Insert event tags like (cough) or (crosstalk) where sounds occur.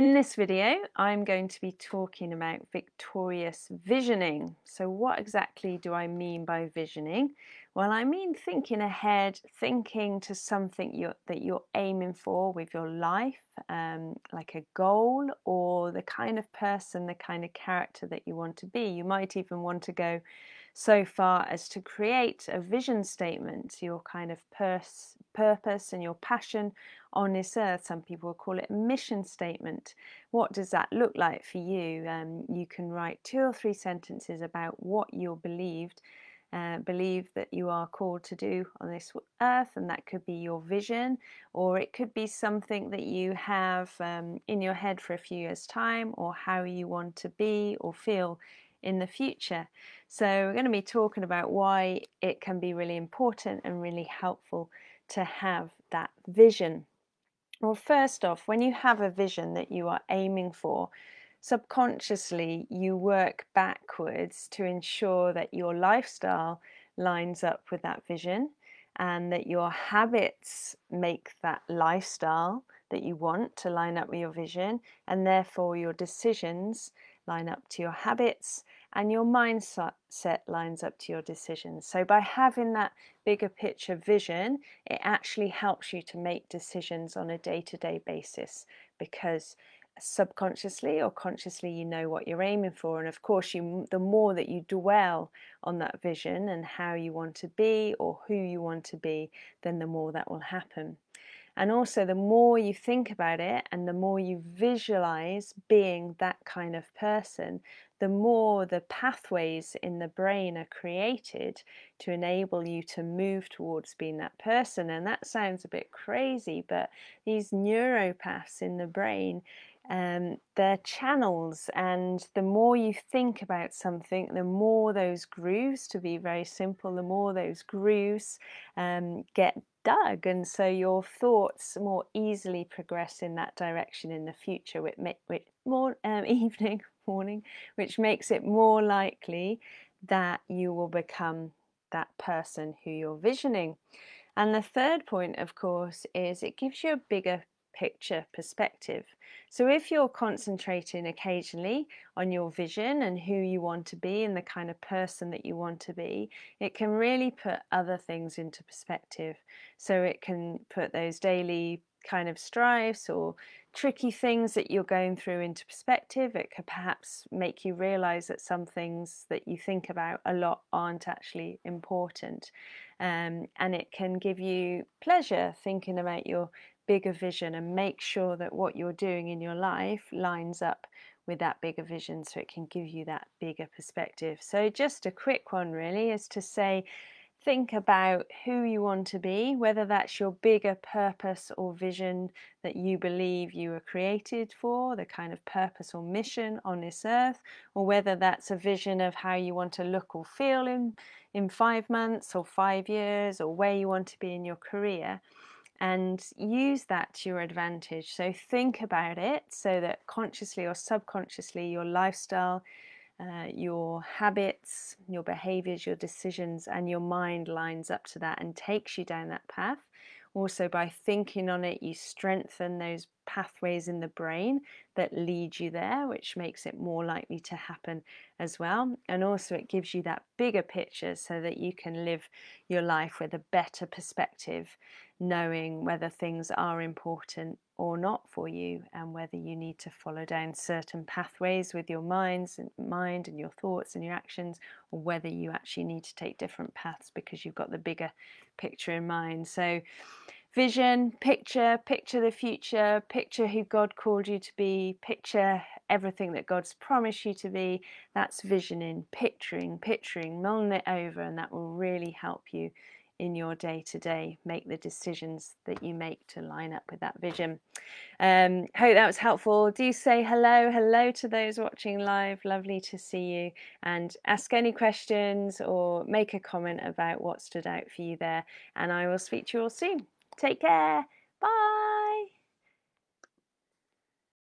In this video, I'm going to be talking about victorious visioning. So what exactly do I mean by visioning? Well, I mean thinking ahead, thinking to something you're, that you're aiming for with your life, um, like a goal or the kind of person, the kind of character that you want to be. You might even want to go so far as to create a vision statement, your kind of pers- purpose and your passion on this earth. Some people call it a mission statement. What does that look like for you? Um, you can write two or three sentences about what you're believed. Uh, believe that you are called to do on this earth, and that could be your vision, or it could be something that you have um, in your head for a few years' time, or how you want to be or feel in the future. So, we're going to be talking about why it can be really important and really helpful to have that vision. Well, first off, when you have a vision that you are aiming for, subconsciously you work backwards to ensure that your lifestyle lines up with that vision and that your habits make that lifestyle that you want to line up with your vision, and therefore your decisions line up to your habits and your mindset lines up to your decisions. So, by having that bigger picture vision, it actually helps you to make decisions on a day to day basis because subconsciously or consciously you know what you're aiming for and of course you the more that you dwell on that vision and how you want to be or who you want to be then the more that will happen and also, the more you think about it and the more you visualize being that kind of person, the more the pathways in the brain are created to enable you to move towards being that person. And that sounds a bit crazy, but these neuropaths in the brain um, they're channels, and the more you think about something, the more those grooves, to be very simple, the more those grooves um, get dug, and so your thoughts more easily progress in that direction in the future, with, with (laughs) more um, evening, morning, which makes it more likely that you will become that person who you're visioning. And the third point, of course, is it gives you a bigger picture perspective. So, if you're concentrating occasionally on your vision and who you want to be and the kind of person that you want to be, it can really put other things into perspective. So, it can put those daily kind of strifes or tricky things that you're going through into perspective. It could perhaps make you realize that some things that you think about a lot aren't actually important. Um, and it can give you pleasure thinking about your bigger vision and make sure that what you're doing in your life lines up with that bigger vision so it can give you that bigger perspective. So, just a quick one really is to say, think about who you want to be, whether that's your bigger purpose or vision that you believe you were created for, the kind of purpose or mission on this earth, or whether that's a vision of how you want to look or feel in, in five months or five years, or where you want to be in your career and use that to your advantage. So think about it so that consciously or subconsciously your lifestyle, uh, your habits, your behaviors, your decisions, and your mind lines up to that and takes you down that path. Also, by thinking on it, you strengthen those pathways in the brain that lead you there, which makes it more likely to happen as well. And also, it gives you that bigger picture so that you can live your life with a better perspective, knowing whether things are important or not for you and whether you need to follow down certain pathways with your minds and mind and your thoughts and your actions or whether you actually need to take different paths because you've got the bigger picture in mind so vision picture picture the future picture who god called you to be picture everything that god's promised you to be that's visioning picturing picturing mulling it over and that will really help you in your day to day. Make the decisions that you make to line up with that vision. Um, hope that was helpful. Do say hello, hello to those watching live. Lovely to see you. And ask any questions or make a comment about what stood out for you there. And I will speak to you all soon. Take care. Bye.